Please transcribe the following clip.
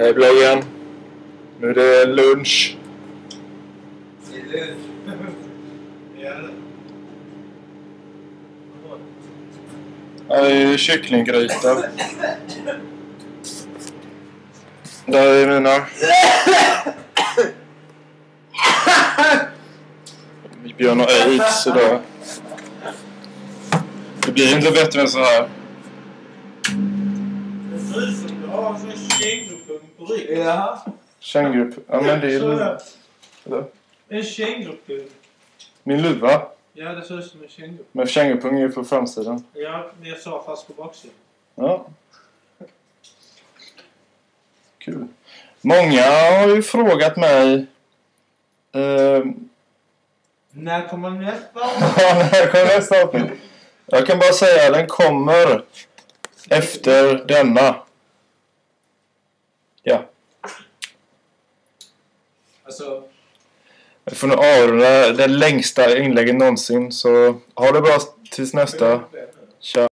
Hej bloggen. Nu är det lunch. Här är kycklinggryta. Där är mina. Björn har aids idag. Det blir inte bättre än så här. Kängurupung på ryggen. Ja. Känguru... Ja men det är... Eller? En kängurupung. Min luva. Ja, det ser ut som en känguru. Men kängurupung är ju på framsidan. Ja, men jag sa fast på baksidan. Ja. Kul. Många har ju frågat mig... Eh, När kommer nästa? när kommer nästa avsnitt? Jag kan bara säga den kommer efter denna. Ja. Alltså, nu avrunda det längsta inlägget någonsin. Så ha det bra tills nästa. Tja.